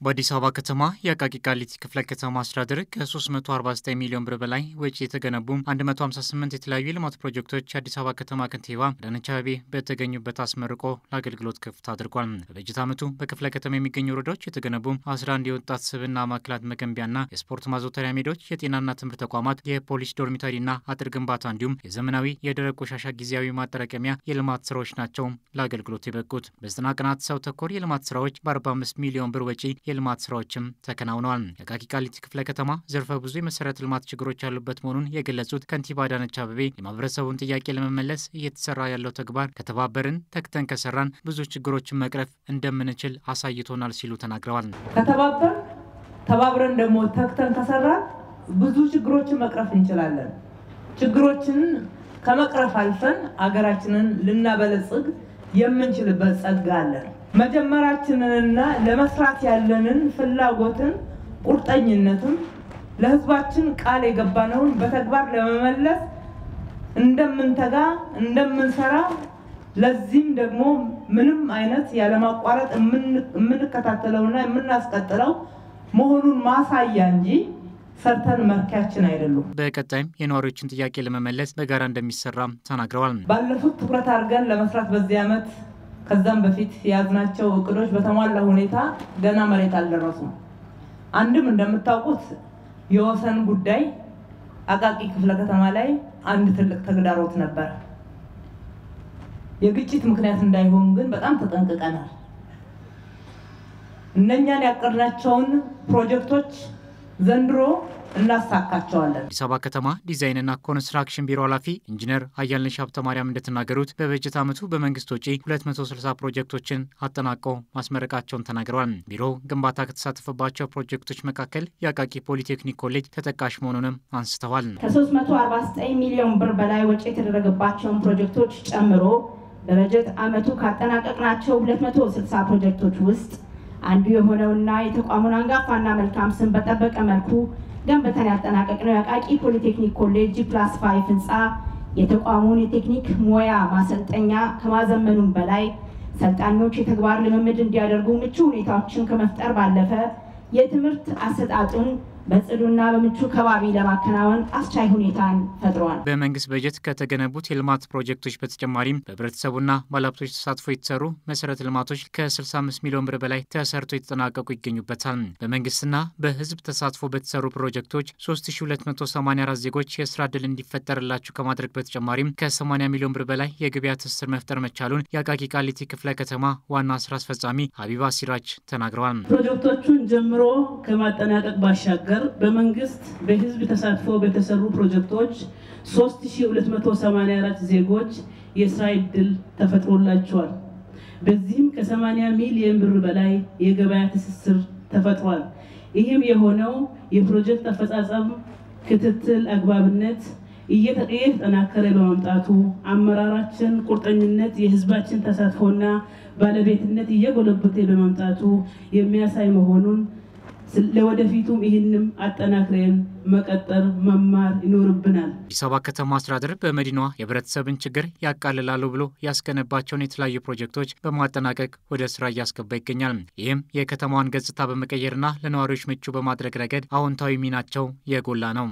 በአዲስ አበባ ከተማ የአቃቂ ቃሊቲ ክፍለ ከተማ አስተዳደር ከ349 ሚሊዮን ብር በላይ ወጪ የተገነቡ 158 የተለያዩ የልማት ፕሮጀክቶች የአዲስ አበባ ከተማ ከንቲባ አዳነች አቤቤ በተገኙበት አስመርቆ ለአገልግሎት ክፍት አድርጓል። በበጀት ዓመቱ በክፍለ ከተማ የሚገኙ ወረዳዎች የተገነቡ 11 የወጣት ስብዕና ማዕከላት መገንቢያና የስፖርት ማዘውተሪያ ሜዳዎች፣ የጤናና ትምህርት ተቋማት፣ የፖሊስ ዶርሚተሪና አጥር ግንባታ እንዲሁም የዘመናዊ የደረቅ ቆሻሻ ጊዜያዊ ማጠራቀሚያ የልማት ስራዎች ናቸው ለአገልግሎት የበቁት። በዘጠና ቀናት ሰው ተኮር የልማት ስራዎች በ45 ሚሊዮን ብር ወጪ የልማት ስራዎችም ተከናውነዋል። የአቃቂ ቃሊቲ ክፍለ ከተማ ዘርፈ ብዙ የመሰረተ ልማት ችግሮች ያሉበት መሆኑን የገለጹት ከንቲባ አዳነች አቤቤ የማህበረሰቡን ጥያቄ ለመመለስ እየተሰራ ያለው ተግባር ከተባበርን ተግተን ከሰራን ብዙ ችግሮችን መቅረፍ እንደምንችል አሳይቶናል ሲሉ ተናግረዋል። ከተባበር ተባብረን ደግሞ ተግተን ከሰራን ብዙ ችግሮችን መቅረፍ እንችላለን። ችግሮችን ከመቅረፍ አልፈን አገራችንን ልናበለጽግ የምንችልበት ጸጋ አለን። መጀመራችንንና ለመስራት ያለንን ፍላጎትን ቁርጠኝነትም ለሕዝባችን ቃል የገባነውን በተግባር ለመመለስ እንደምንተጋ እንደምንሰራ ለዚህም ደግሞ ምንም አይነት ያለማቋረጥ የምንከታተለውና የምናስቀጥለው መሆኑን ማሳያ እንጂ ሰርተን መርኪያችን አይደሉም። በቀጣይም የነዋሪዎችን ጥያቄ ለመመለስ በጋራ እንደሚሰራም ተናግረዋል። ባለፉት ትኩረት አድርገን ለመስራት በዚህ ዓመት ከዛም በፊት የያዝናቸው እቅዶች በተሟላ ሁኔታ ገና መሬት አልደረሱም። አንድም እንደምታውቁት የወሰን ጉዳይ አቃቂ ክፍለ ከተማ ላይ አንድ ትልቅ ተግዳሮት ነበር። የግጭት ምክንያት እንዳይሆን ግን በጣም ተጠንቅቀናል። እነኛን ያቀድናቸውን ፕሮጀክቶች ዘንድሮ እናሳካቸዋለን። አዲስ አበባ ከተማ ዲዛይንና ኮንስትራክሽን ቢሮ ኃላፊ ኢንጂነር አያልነሽ ሀብተ ማርያም እንደተናገሩት በበጀት ዓመቱ በመንግስት ወጪ 260 ፕሮጀክቶችን አጠናቀው ማስመረቃቸውን ተናግረዋል። ቢሮው ግንባታ ከተሳተፈባቸው ፕሮጀክቶች መካከል የአቃቂ ፖሊቴክኒክ ኮሌጅ ተጠቃሽ መሆኑንም አንስተዋል። ከ349 ሚሊዮን ብር በላይ ወጪ የተደረገባቸውን ፕሮጀክቶች ጨምሮ በበጀት ዓመቱ ካጠናቀቅናቸው 260 ፕሮጀክቶች ውስጥ አንዱ የሆነውና የተቋሙን አንጋፋና መልካም ስም በጠበቀ መልኩ ገንብተን ያጠናቀቅነው የአቃቂ ፖሊቴክኒክ ኮሌጅ plus five ህንፃ የተቋሙን የቴክኒክ ሙያ ማሰልጠኛ ከማዘመኑም በላይ ሰልጣኞች የተግባር ልምምድ እንዲያደርጉ ምቹ ሁኔታዎችን ከመፍጠር ባለፈ የትምህርት አሰጣጡን በጽዱና በምቹ ከባቢ ለማከናወን አስቻይ ሁኔታን ፈጥሯል። በመንግስት በጀት ከተገነቡት የልማት ፕሮጀክቶች በተጨማሪም በህብረተሰቡና ባለሀብቶች ተሳትፎ የተሰሩ መሰረተ ልማቶች ከ65 ሚሊዮን ብር በላይ ተሰርቶ የተጠናቀቁ ይገኙበታል። በመንግስትና በህዝብ ተሳትፎ በተሰሩ ፕሮጀክቶች 3284 ዜጎች የስራ ዕድል እንዲፈጠርላቸው ከማድረግ በተጨማሪም ከ80 ሚሊዮን ብር በላይ የገበያ ትስስር መፍጠር መቻሉን የአቃቂ ቃሊቲ ክፍለ ከተማ ዋና ስራ አስፈጻሚ ሀቢባ ሲራጅ ተናግረዋል። ፕሮጀክቶቹን ጀምሮ ከማጠናቀቅ ባሻገር በመንግስት በህዝብ ተሳትፎ በተሰሩ ፕሮጀክቶች 3284 ዜጎች የስራ ዕድል ተፈጥሮላቸዋል። በዚህም ከ80 ሚሊዮን ብር በላይ የገበያ ትስስር ተፈጥሯል። ይህም የሆነው የፕሮጀክት አፈጻጸም ክትትል አግባብነት እየተጠናከረ በመምጣቱ አመራራችን ቁርጠኝነት፣ የህዝባችን ተሳትፎና ባለቤትነት እየጎለበተ በመምጣቱ የሚያሳይ መሆኑን ለወደፊቱም ይህንም አጠናክረን መቀጠር መማር ይኖርብናል። አዲስ አበባ ከተማ አስተዳደር በመዲናዋ የህብረተሰብን ችግር ያቃልላሉ ብሎ ያስገነባቸውን የተለያዩ ፕሮጀክቶች በማጠናቀቅ ወደ ስራ እያስገባ ይገኛል። ይህም የከተማዋን ገጽታ በመቀየርና ለነዋሪዎች ምቹ በማድረግ ረገድ አዎንታዊ ሚናቸው የጎላ ነው።